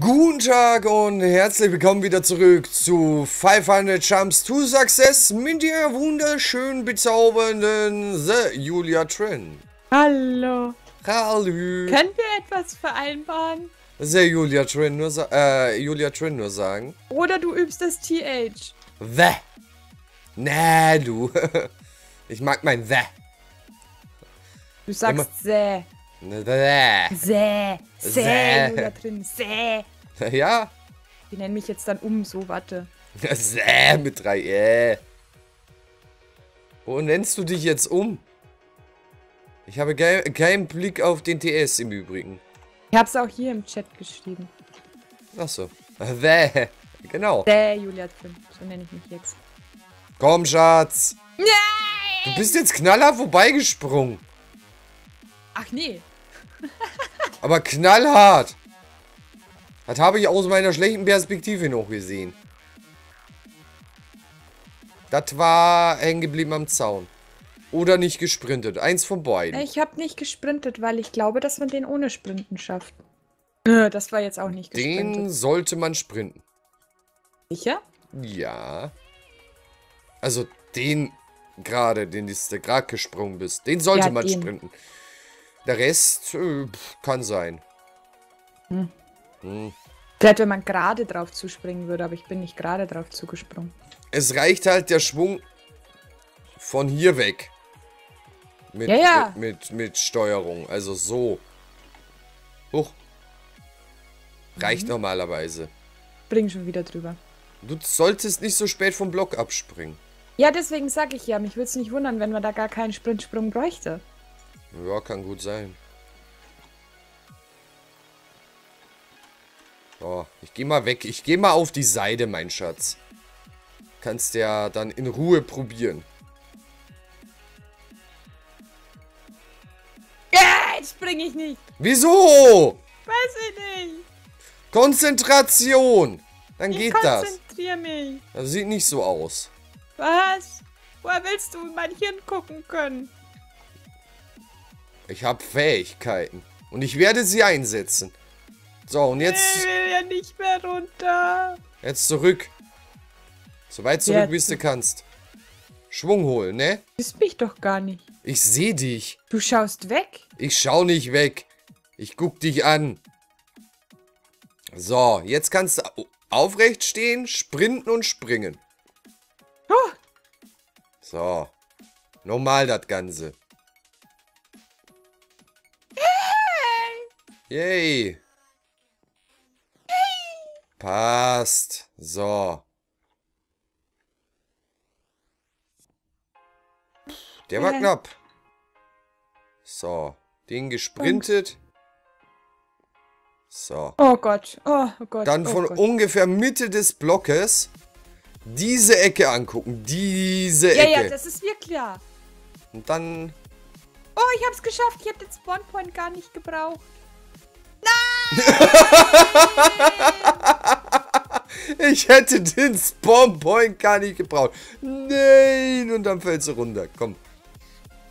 Guten Tag und herzlich willkommen wieder zurück zu 500 Jumps to Success mit der wunderschön bezaubernden The Julia Trin. Hallo. Hallo. Können wir etwas vereinbaren? The Julia Trin nur, äh, Julia Trin nur sagen. Oder du übst das TH. The. Na, du. ich mag mein The. Du sagst. The. Sä. Sä. Sä. Julia drin. Sä. Ja. Die nennen mich jetzt dann um, so, warte. Säh mit drei Äh. Wo nennst du dich jetzt um? Ich habe keinen Blick auf den TS im Übrigen. Ich hab's auch hier im Chat geschrieben. Achso. Bäh. Genau. Sä, Julia drin. So nenne ich mich jetzt. Komm, Schatz. Nein! Du bist jetzt knallhart vorbeigesprungen. Ach nee. Aber knallhart. Das habe ich aus meiner schlechten Perspektive noch gesehen. Das war hängen geblieben am Zaun. Oder nicht gesprintet. Eins von beiden. Ich habe nicht gesprintet, weil ich glaube, dass man den ohne Sprinten schafft. Das war jetzt auch nicht gesprintet. Den sollte man sprinten. Sicher? Ja. Also den gerade, den du gerade gesprungen bist. Den sollte Ja, man den. sprinten. Der Rest äh, kann sein. Vielleicht, wenn man gerade drauf zuspringen würde, aber ich bin nicht gerade drauf zugesprungen. Es reicht halt der Schwung von hier weg. Mit, Ja, ja. Mit, mit, mit Steuerung. Also so. Huch. Reicht Mhm. normalerweise. Spring schon wieder drüber. Du solltest nicht so spät vom Block abspringen. Ja, deswegen sage ich ja, mich würde es nicht wundern, wenn man da gar keinen Sprintsprung bräuchte. Ja, kann gut sein. Oh, ich geh mal weg. Ich geh mal auf die Seite, mein Schatz. Kannst ja dann in Ruhe probieren. Ja, jetzt springe ich nicht. Wieso? Weiß ich nicht. Konzentration. Dann Ich geht das. konzentriere mich. Das sieht nicht so aus. Was? Woher willst du in mein Hirn gucken können? Ich habe Fähigkeiten. Und ich werde sie einsetzen. So, und Ich jetzt, will ja nicht mehr runter. jetzt zurück. So weit zurück, Jetzt. wie du kannst. Schwung holen, ne? Du siehst mich doch gar nicht. Ich sehe dich. Du schaust weg. Ich schau nicht weg. Ich guck dich an. So, jetzt kannst du au- aufrecht stehen, sprinten und springen. Oh, So. Normal das Ganze. Yay. Passt. So. Der war knapp. So. Den gesprintet. So. oh Gott. Oh, oh Gott. Dann oh von Gott. ungefähr Mitte des Blockes diese Ecke angucken. Diese Ja, Ecke. ja, das ist mir klar. Und dann Oh, ich hab's geschafft. Ich hab den Spawnpoint gar nicht gebraucht. Ich hätte den Spawn Point gar nicht gebraucht. Nein, und dann fällt sie runter. Komm.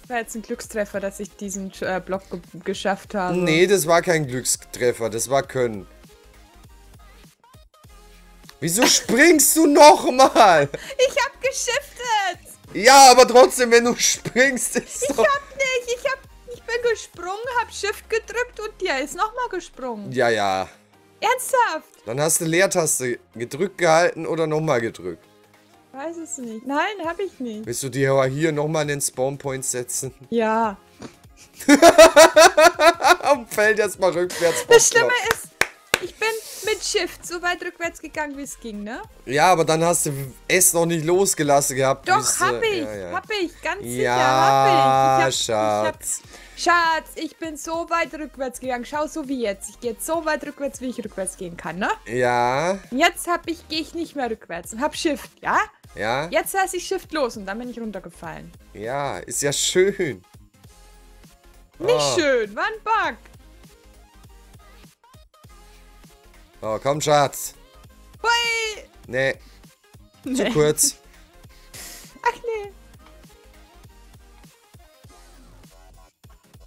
Das war jetzt ein Glückstreffer, dass ich diesen äh, Block ge geschafft habe. Nee, das war kein Glückstreffer, das war Können. Wieso springst du nochmal? Ich hab geschiftet. Ja, aber trotzdem, wenn du springst, ist Ich doch... hab. Bin gesprungen, hab Shift gedrückt und der ist nochmal gesprungen. Ja, ja. Ernsthaft? Dann hast du Leertaste gedrückt gehalten oder nochmal gedrückt. Weiß es nicht. Nein, hab ich nicht. Willst du dir aber hier nochmal den Spawn Point setzen? Ja. Am Feld erstmal rückwärts. Das Schlimme ist, ich bin mit Shift so weit rückwärts gegangen, wie es ging, ne? Ja, aber dann hast du es noch nicht losgelassen gehabt. Doch, hab ich. Ja, ja. Hab ich. Ganz sicher. Ja, hab ich. ich hab, Schatz. Ich hab, Schatz, ich bin so weit rückwärts gegangen. Schau so wie jetzt. Ich gehe jetzt so weit rückwärts, wie ich rückwärts gehen kann, ne? Ja, jetzt hab ich, gehe ich nicht mehr rückwärts und hab Shift, ja? ja, Jetzt lasse ich Shift los und dann bin ich runtergefallen. ja, ist ja schön. Nicht Ah. schön, war ein Bug. Oh, komm, Schatz. Hui. Nee, zu Nee. kurz. Ach nee.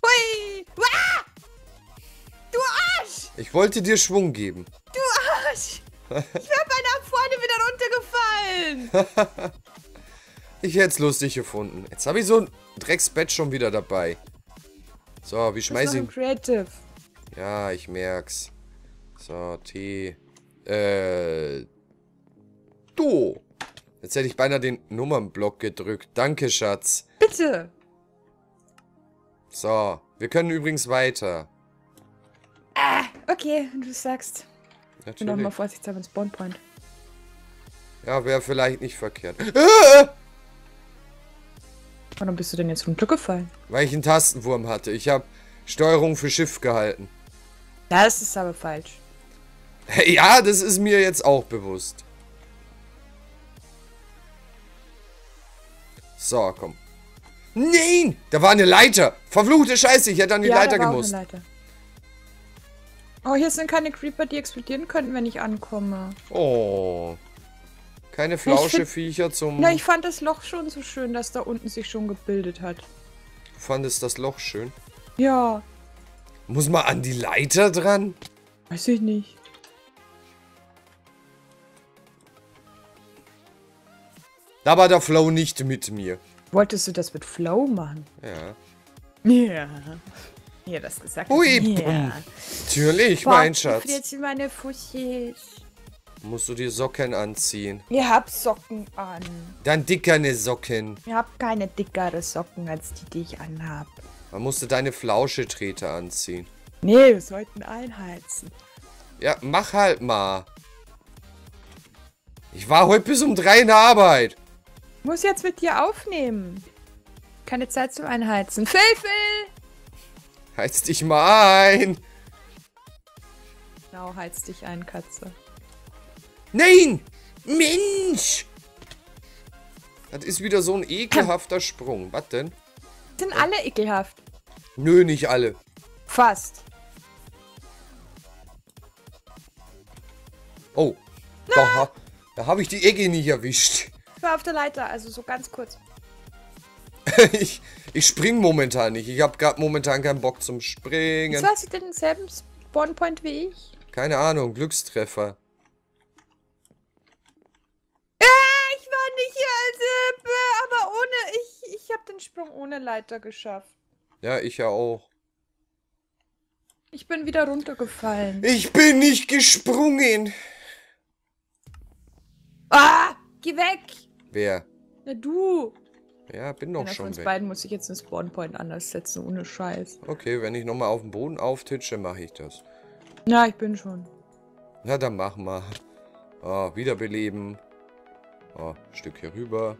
Hui. Wah! Du Arsch! Ich wollte dir Schwung geben. Du Ich wäre beinahe vorne wieder runtergefallen. Ich hätte es lustig gefunden. Jetzt habe ich so ein Drecksbett schon wieder dabei. So, wie schmeiße ich... Creative. Ja, ich merk's. So, T. Äh. Du. Jetzt hätte ich beinahe den Nummernblock gedrückt. Danke, Schatz. Bitte. So, wir können übrigens weiter. Okay, wenn du sagst. Ich bin noch mal Natürlich. vorsichtshalber ins Spawnpoint. Ja, wäre vielleicht nicht verkehrt. Ah! Warum bist du denn jetzt runtergefallen? Weil ich einen Tastenwurm hatte. Ich habe Steuerung für Schiff gehalten. Das ist aber falsch. Ja, das ist mir jetzt auch bewusst. So, komm. Nein! Da war eine Leiter! Verfluchte Scheiße, ich hätte an die ja, Leiter gemusst. Leiter. Oh, hier sind keine Creeper, die explodieren könnten, wenn ich ankomme. Oh. Keine Flausche Viecher zum. Na, ich fand das Loch schon so schön, dass da unten sich schon gebildet hat. Du fandest das Loch schön. Ja, Muss man an die Leiter dran? weiß ich nicht. Da war der Flow nicht mit mir. Wolltest du das mit Flow machen? Ja. Ja. Ja, das gesagt. Hui, ja. Natürlich, Boah, mein ich Schatz. friere jetzt in meine Fussis. Musst du dir Socken anziehen. Ihr habt Socken an. Dann dickerne Socken. Ihr habt keine dickere Socken als die, die ich anhab. Man musste deine Flauschetreter anziehen. Nee, wir sollten einheizen. Ja, mach halt mal. Ich war heute bis um drei in der Arbeit. Ich muss jetzt mit dir aufnehmen. Keine Zeit zum Einheizen. Phil, Phil! Heiz dich mal ein. Genau, heiz dich ein, Katze. Nein! Mensch! Das ist wieder so ein ekelhafter Sprung. Was denn? Sind alle ekelhaft. Nö, nicht alle. Fast. Oh. Da, da habe ich die Ecke nicht erwischt. War auf der Leiter, also so ganz kurz. Ich, ich spring momentan nicht. Ich habe gerade momentan keinen Bock zum Springen. Wieso hast du denn denselben Spawnpoint wie ich? Keine Ahnung, Glückstreffer. Ja, ich war nicht hier als äh, aber ohne. Ich, ich habe den Sprung ohne Leiter geschafft. Ja, ich ja auch. Ich bin wieder runtergefallen. Ich bin nicht gesprungen. Ah! Geh weg! Wer? Na du! Ja, bin doch Einer von schon uns weg. beiden muss ich jetzt einen Spawnpoint anders setzen, ohne Scheiß. Okay, wenn ich nochmal auf den Boden auftitsche, mache ich das. Ja, ich bin schon. Na, dann mach mal. Oh, wiederbeleben. Oh, Stück hier rüber.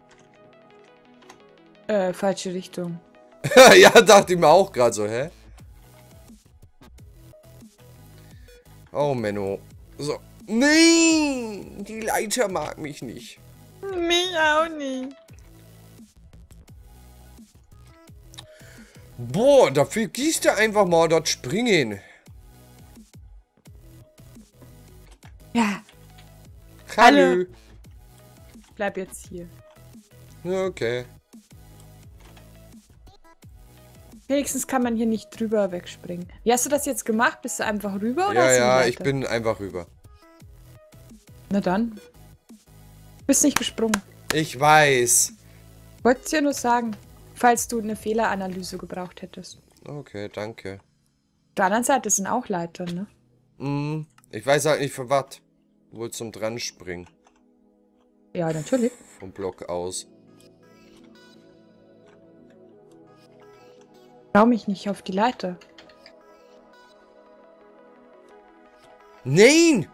Äh, falsche Richtung. ja, dachte ich mir auch gerade so, hä? Oh, Menno. So. Nein! Die Leiter mag mich nicht. Mich auch nicht. Boah, da vergisst du einfach mal dort springen. Ja, Hallo. Hallo. bleib jetzt hier. Okay. Wenigstens kann man hier nicht drüber wegspringen. Wie hast du das jetzt gemacht? Bist du einfach rüber oder Ja, ja, ich bin einfach rüber. Na dann. Bist nicht gesprungen. Ich weiß. Wollt's dir nur sagen, falls du eine Fehleranalyse gebraucht hättest. Okay, danke. Auf der anderen Seite sind auch Leitern, ne? Hm, ich weiß halt nicht für was. Wohl zum dran springen. Ja, natürlich. Vom Block aus. Trau mich nicht auf die Leiter. Nein!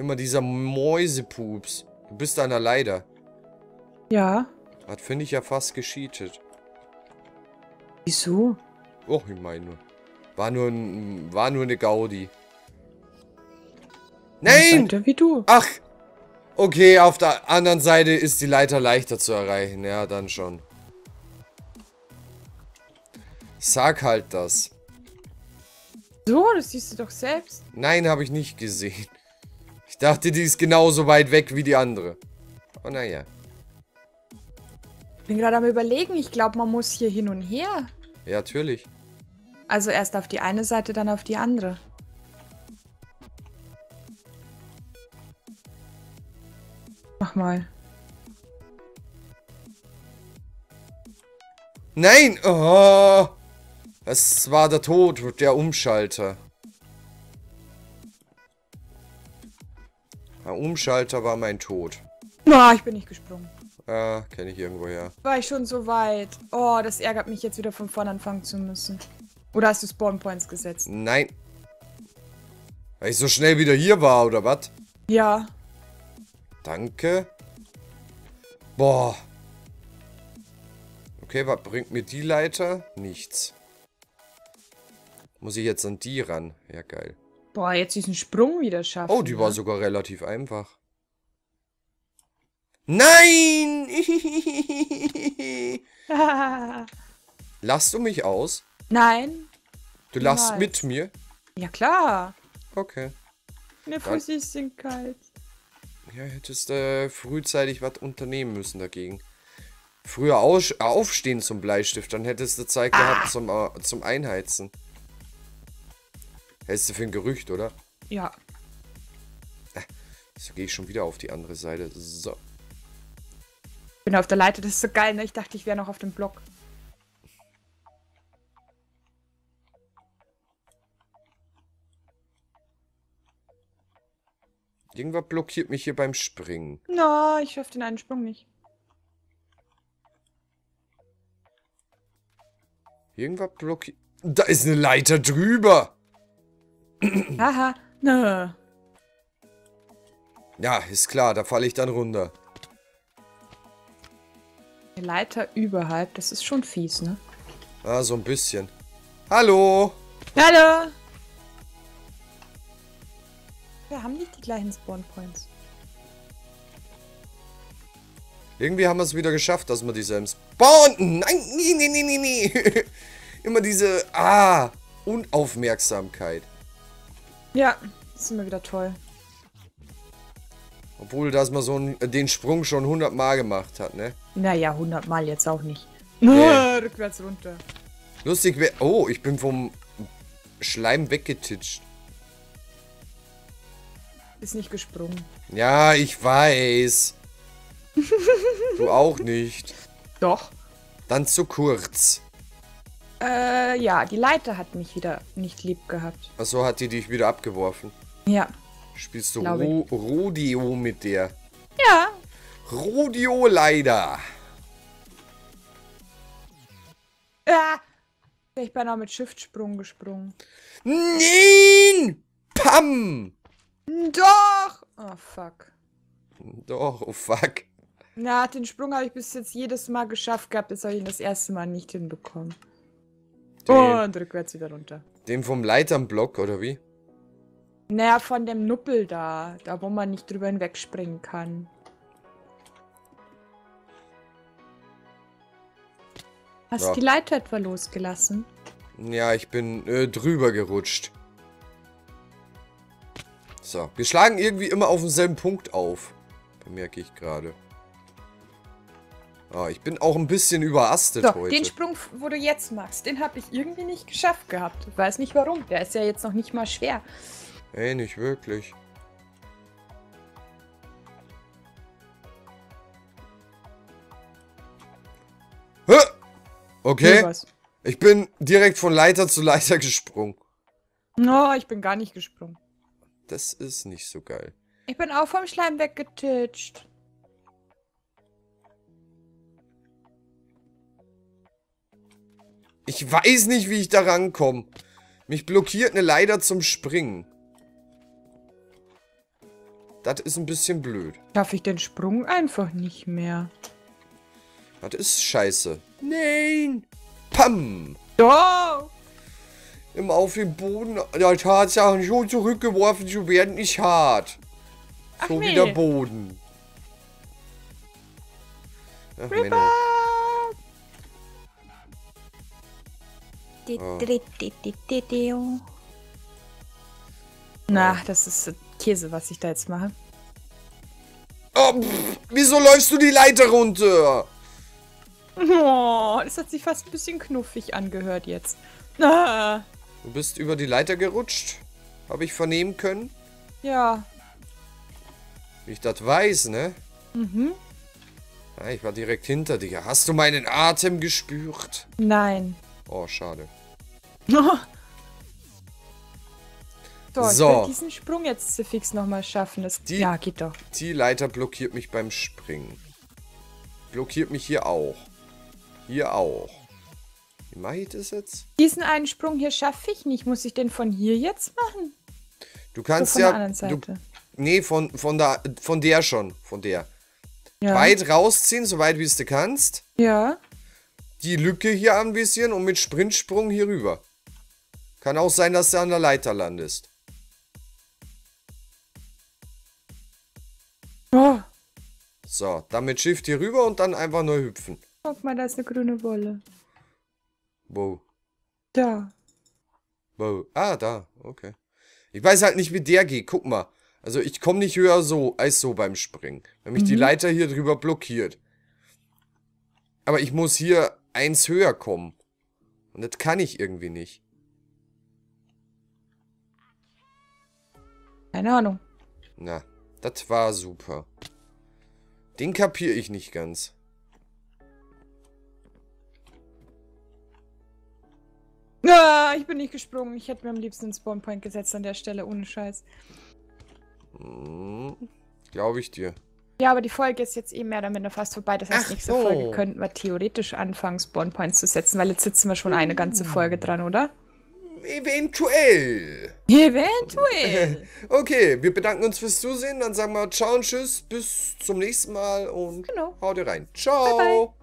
Immer dieser Mäusepups. Du bist einer leider. Ja. Das finde ich ja fast gescheatet. Wieso? Och, ich meine nur. War nur, ein, war nur eine Gaudi. Nein! Seite wie du. Ach! Okay, auf der anderen Seite ist die Leiter leichter zu erreichen. Ja, dann schon. Sag halt das. So, das siehst du doch selbst. Nein, habe ich nicht gesehen. Ich dachte, die ist genauso weit weg wie die andere. Oh, naja. Bin gerade am überlegen. Ich glaube, man muss hier hin und her. Ja, natürlich. Also erst auf die eine Seite, dann auf die andere. Mach mal. Nein! Oh! Es war der Tod, der Umschalter. Umschalter war mein Tod. Na, ich bin nicht gesprungen. Ja, kenne ich irgendwo her. War ich schon so weit. Oh, das ärgert mich jetzt wieder von vorn anfangen zu müssen. Oder hast du Spawn Points gesetzt? Nein. Weil ich so schnell wieder hier war, oder was? Ja. Danke. Boah. Okay, was bringt mir die Leiter? Nichts. Muss ich jetzt an die ran? Ja, geil. Boah, jetzt diesen Sprung wieder schaffen. Oh, die war sogar relativ einfach. Nein! Lachst du mich aus? Nein. Du lachst mit mir? Ja, klar. Okay. Dann- Füße sind kalt. Ja, hättest äh, frühzeitig was unternehmen müssen dagegen. Früher aufstehen zum Bleistift, dann hättest du Zeit gehabt zum, äh, zum Einheizen. Hältst du für ein Gerücht, oder? Ja. So gehe ich schon wieder auf die andere Seite. So. Bin auf der Leiter, das ist so geil, ne? Ich dachte, ich wäre noch auf dem Block. Irgendwas blockiert mich hier beim Springen. Na, ich schaffe den einen Sprung nicht. Irgendwas blockiert... Da ist eine Leiter drüber! Haha. Nö. Ja, ist klar, da falle ich dann runter. Eine Leiter überhalb, das ist schon fies, ne? Ah, so ein bisschen. Hallo! Hallo! Wir haben nicht die gleichen Spawn Points. Irgendwie haben wir es wieder geschafft, dass wir dieselben spawnen. Nein, nee, nee, nee, nee, nee. Immer diese, ah, Unaufmerksamkeit. Ja, das ist immer wieder toll. Obwohl, dass man so einen, den Sprung schon 100 Mal gemacht hat, ne? Naja, 100 Mal jetzt auch nicht. Nee. Rückwärts runter. Lustig wäre... Oh, ich bin vom Schleim weggetitscht. Ist nicht gesprungen. Ja, ich weiß. du auch nicht. Doch. Dann zu kurz. Äh, ja, die Leiter hat mich wieder nicht lieb gehabt. Achso, hat die dich wieder abgeworfen. Ja. Spielst du Glaube Ro Rodeo mit der? Ja. Rodeo leider. Ah. Ich beinahe mit Shift-Sprung gesprungen. Nein! Pam! Doch! Oh, fuck. Doch, oh fuck. Na, den Sprung habe ich bis jetzt jedes Mal geschafft gehabt. Jetzt habe ich ihn das erste Mal nicht hinbekommen. Und rückwärts wieder runter. den vom Leiternblock, oder wie? Naja, von dem Nuppel da. Da, wo man nicht drüber hinwegspringen kann. Hast Ja. die Leiter etwa losgelassen? Ja, ich bin äh, drüber gerutscht. So, wir schlagen irgendwie immer auf denselben Punkt auf. Bemerke ich gerade. Ah, ich bin auch ein bisschen überastet So, heute. den Sprung, wo du jetzt machst, den habe ich irgendwie nicht geschafft gehabt. Ich weiß nicht warum. Der ist ja jetzt noch nicht mal schwer. Ey, nicht wirklich. Hä? Okay, ich bin direkt von Leiter zu Leiter gesprungen. No, ich bin gar nicht gesprungen. Das ist nicht so geil. Ich bin auch vom Schleim weggetitscht. Ich weiß nicht, wie ich da rankomme. Mich blockiert eine Leiter zum Springen. Das ist ein bisschen blöd. Schaffe ich den Sprung einfach nicht mehr. Das ist scheiße. Nein! Pam! Doch! Immer auf den Boden der Tatsachen schon zurückgeworfen zu werden, ist hart. Ach so wie nee. der Boden. Ach, Männer. Ripper! Na, das ist Käse, was ich da jetzt mache. Oh, pff, wieso läufst du die Leiter runter? Oh, das hat sich fast ein bisschen knuffig angehört jetzt. Ah, Du bist über die Leiter gerutscht. Habe ich vernehmen können. ja. Wie ich das weiß, ne? Mhm. Ja, ich war direkt hinter dir. Hast du meinen Atem gespürt? Nein. Oh, schade. so, ich So. diesen Sprung jetzt zu fix nochmal schaffen. Das, Die- ja, geht doch. Die Leiter blockiert mich beim Springen. Blockiert mich hier auch. Hier auch. Wie mache ich das jetzt? Diesen einen Sprung hier schaffe ich nicht. Muss ich den von hier jetzt machen? Du So kannst von ja. der anderen Du, Seite. nee, von, von, da, von der schon. Von der. ja. Weit rausziehen, so weit wie es du kannst. Ja. Die Lücke hier anvisieren und mit Sprintsprung hier rüber. Kann auch sein, dass du an der Leiter landest. Oh, So, dann mit Shift hier rüber und dann einfach nur hüpfen. guck mal, da ist eine grüne Wolle. Wow. Da. Wow. Ah, da. Okay. Ich weiß halt nicht, wie der geht. Guck mal. Also ich komme nicht höher so als so beim Springen. Wenn mich die Leiter hier drüber blockiert. Aber ich muss hier eins höher kommen. Und das kann ich irgendwie nicht. Keine Ahnung. Na, das war super. Den kapiere ich nicht ganz. Ah, ich bin nicht gesprungen. Ich hätte mir am liebsten einen Spawnpoint gesetzt an der Stelle, ohne Scheiß. Hm, Glaube ich dir. Ja, aber die Folge ist jetzt eh mehr oder minder fast vorbei. Das heißt, Ach nächste so. Folge könnten wir theoretisch anfangen, Spawnpoints zu setzen, weil jetzt sitzen wir schon eine ganze Folge dran, oder? Eventuell. Eventuell. Okay, wir bedanken uns fürs Zusehen. Dann sagen wir ciao und tschüss. Bis zum nächsten Mal und Genau. haut rein. Ciao. Bye, bye.